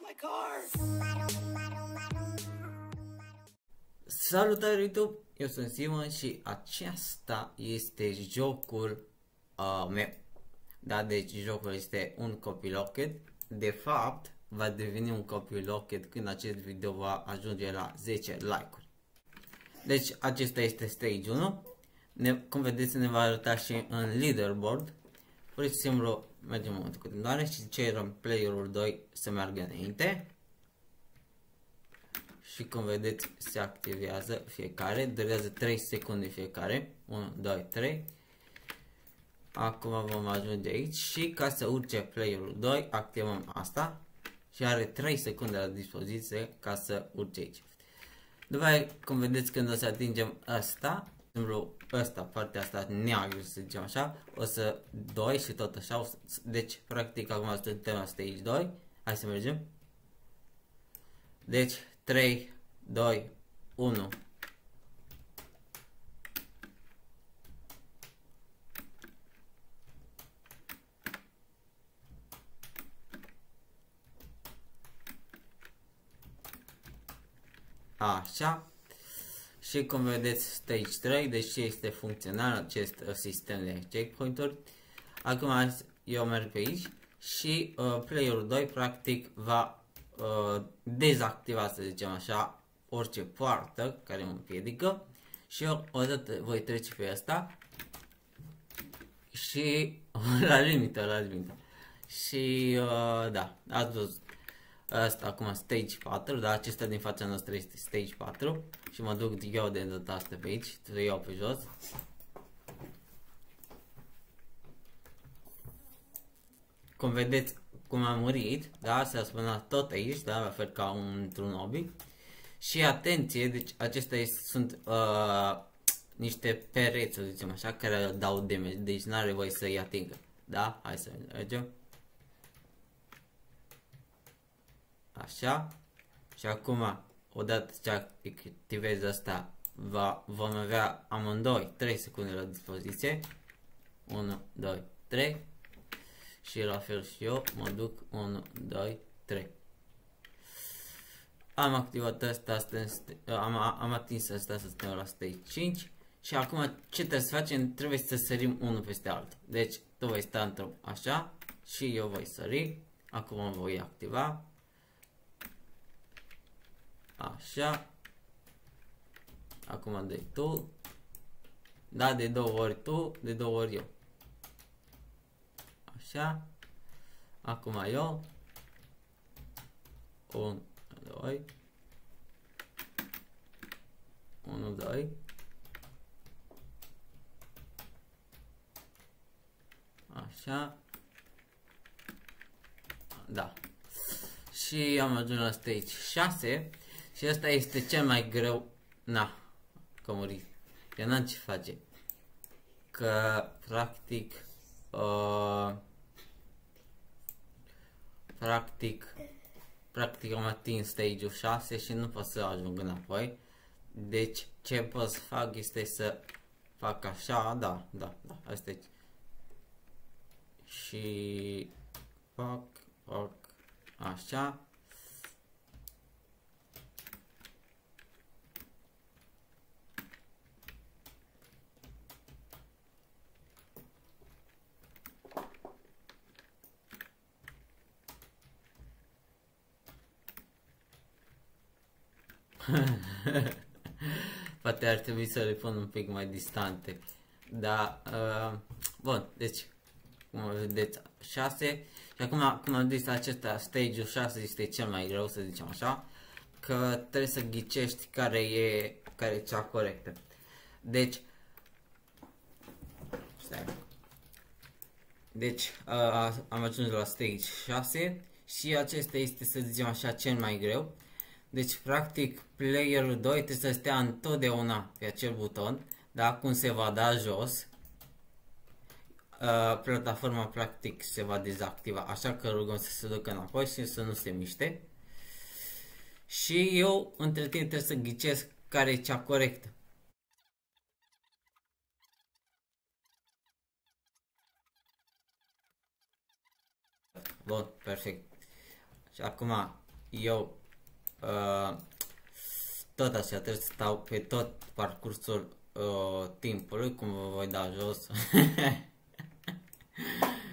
my car! Salutare YouTube, eu sunt Simon și acesta este jocul uh, meu. Da, deci jocul este un copy locket. De fapt, va deveni un copy locket când acest video va ajunge la 10 like-uri. Deci acesta este stage 1. Ne, cum vedeți ne va arăta și în leaderboard. Pur și simplu mergem în continuare și cerem playerul 2 să meargă înainte. Și cum vedeți se activează fiecare, durează 3 secunde fiecare, 1, 2, 3. Acum vom ajunge aici și ca să urce playerul 2 activăm asta și are 3 secunde la dispoziție ca să urce aici. După aia, cum vedeți când o să atingem asta, exemplu ăsta, partea asta neagră să zicem așa, o să 2 și tot așa, să, deci practic acum suntem la stage 2, hai să mergem. Deci 3, 2, 1. Așa. Și cum vedeți stage 3, deși este funcțional acest uh, sistem de checkpoint-uri. Acum eu merg pe aici și uh, playerul 2 practic va uh, dezactiva, să zicem așa, orice poartă care mă împiedică și eu odată voi trece pe asta și la limită, la limită. Și uh, da, ați văzut Asta acum stage 4, dar acesta din fața noastră este stage 4 și mă duc eu de data asta pe aici, trebuie iau pe jos. Cum vedeți cum am murit, da, se spune tot aici, da, la fel ca într-un hobby. Și atenție, deci acestea sunt uh, niște pereți, să zicem așa, care dau damage, deci nu are voie să-i atingă. Da? Hai să mergem. Așa. Și acum, odată ce activez asta, va, vom avea amândoi 3 secunde la dispoziție. 1, 2, 3. Și la fel și eu mă duc 1, 2, 3. Am activat asta, asta am, am atins asta să stăm la stage 5. Și acum ce trebuie să facem? Trebuie să sărim unul peste altul. Deci tu vei sta într așa și eu voi sări. Acum voi activa Așa. Acum dai tu. Da, de două ori tu, de două ori eu. Așa. Acum eu. 1, 2. 1, 2. Așa. Da. Și am ajuns la stage 6. Și asta este cel mai greu. Na, că murit. Eu n-am ce face. Că, practic, uh, practic, practic am atins stage-ul 6 și nu pot să ajung înapoi. Deci, ce pot să fac este să fac așa, da, da, da, asta e. Și fac, fac, așa. Poate ar trebui să le pun un pic mai distante. Da, uh, bun, deci, cum vedeți, 6. Și acum, cum am zis, acesta, stage-ul 6 este cel mai greu, să zicem așa, că trebuie să ghicești care e, care e cea corectă. Deci, stai. Deci, uh, am ajuns la stage 6 și acesta este, să zicem așa, cel mai greu. Deci, practic, playerul 2 trebuie să stea întotdeauna pe acel buton, da? Cum se va da jos, uh, plataforma practic se va dezactiva, așa că rugăm să se ducă înapoi și să nu se miște. Și eu, între timp, trebuie să ghicesc care e cea corectă. Bun, perfect. Și acum eu uh, tot așa trebuie să stau pe tot parcursul uh, timpului, cum vă voi da jos.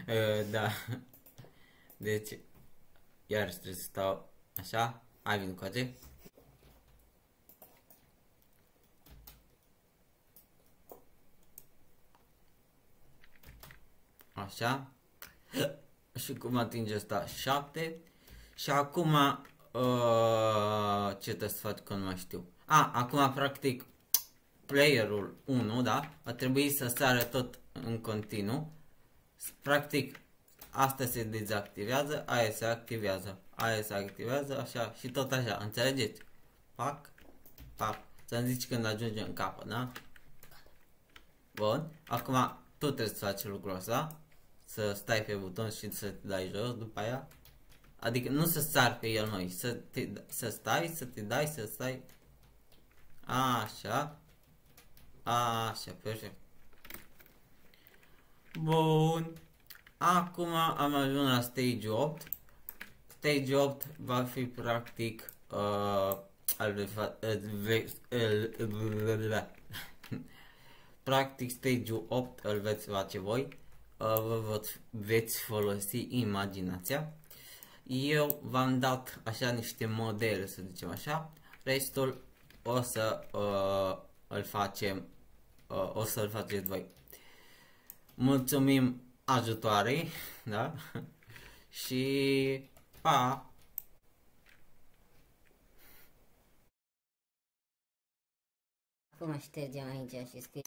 uh, da. Deci, iar trebuie să stau așa. Hai, vin cu ace. Așa. Și cum atinge asta 7. Și acum uh, ce trebuie să fac că nu mai știu. A, acum practic playerul 1, da, a trebuit să sară tot în continuu. Practic asta se dezactivează, aia se activează, aia se activează, așa și tot așa, înțelegeți? Pac, pac, să-mi zici când ajunge în capăt, da? Bun, acum tu trebuie să faci lucrul ăsta să stai pe buton și să te dai jos după aia. Adică nu să sar pe el noi, să, te, să stai, să te dai, să stai. Așa. Așa, perfect. Bun. Acum am ajuns la stage 8. Stage 8 va fi practic uh, practic stage 8 îl veți face voi vă veți folosi imaginația. Eu v-am dat așa niște modele, să zicem așa, restul o să uh, îl facem, uh, o să îl faceți voi. Mulțumim ajutoarei, da? Și pa! Acum ștergem aici și scrie.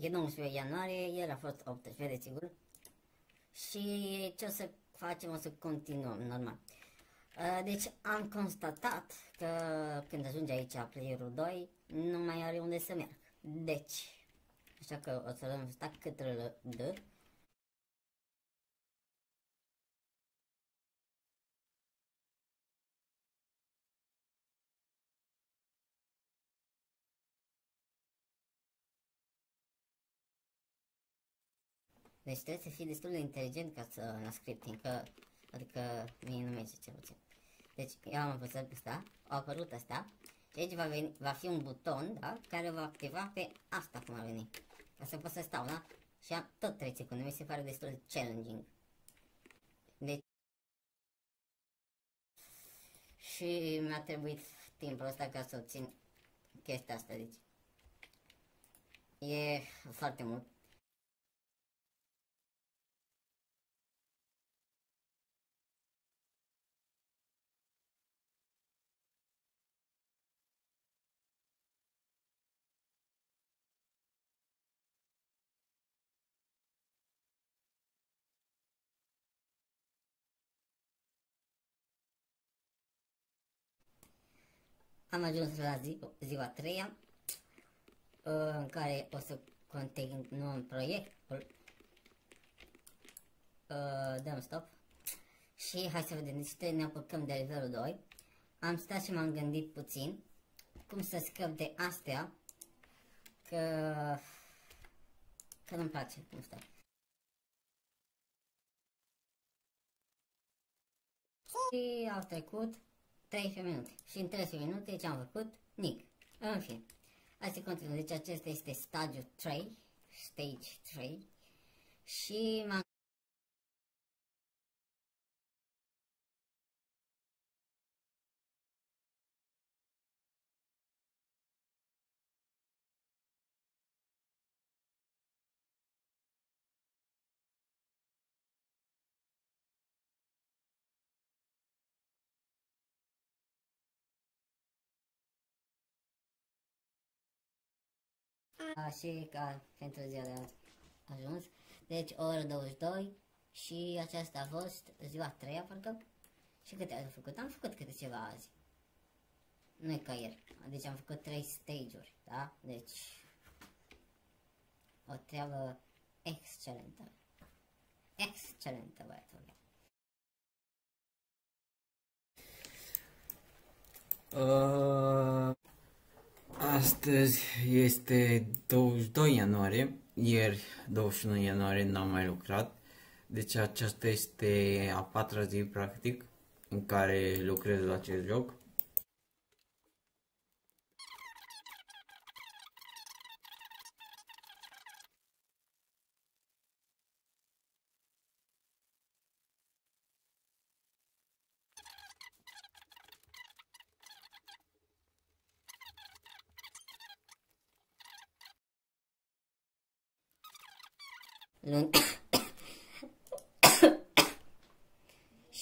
E 19 ianuarie, el a fost 18, desigur. Și ce o să facem, o să continuăm, normal. Uh, deci am constatat că când ajunge aici playerul 2, nu mai are unde să meargă. Deci, așa că o să lăsăm sta către D Deci trebuie să fii destul de inteligent ca să la scripting, că, adică mie nu merge cel puțin. Deci eu am învățat asta, a apărut asta și aici va, veni, va fi un buton, da, care va activa pe asta cum a venit. Ca să pot să stau, da? Și am tot 3 secunde, mi se pare destul de challenging. Deci și mi-a trebuit timpul ăsta ca să obțin chestia asta, deci e foarte mult. Am ajuns la zi, ziua 3 uh, în care o să continuăm proiectul. Uh, dăm stop. Și hai să vedem, deci ne apucăm de nivelul 2. Am stat și m-am gândit puțin cum să scăp de astea, că, că nu-mi place cum stau. Și au trecut 13 minute. Și în 13 minute ce am făcut? Nic. În fine. Hai să continuăm. Deci acesta este stadiul 3. Stage 3. Și m-am și ca pentru ziua de azi ajuns. Deci oră 22 și aceasta a fost ziua 3 parcă. Și câte am făcut? Am făcut câte ceva azi. Nu e ca ieri. Deci am făcut 3 stage-uri, da? Deci o treabă excelentă. Excelentă, băiatul Uh, astăzi este 22 ianuarie, ieri 21 ianuarie n-am mai lucrat, deci aceasta este a patra zi practic în care lucrez la acest joc. Luni.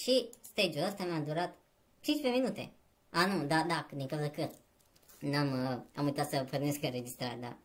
și stage-ul ăsta mi-a durat 15 minute. A, nu, da, da, din cauza că n-am, uh, am uitat să pornesc înregistrarea, da.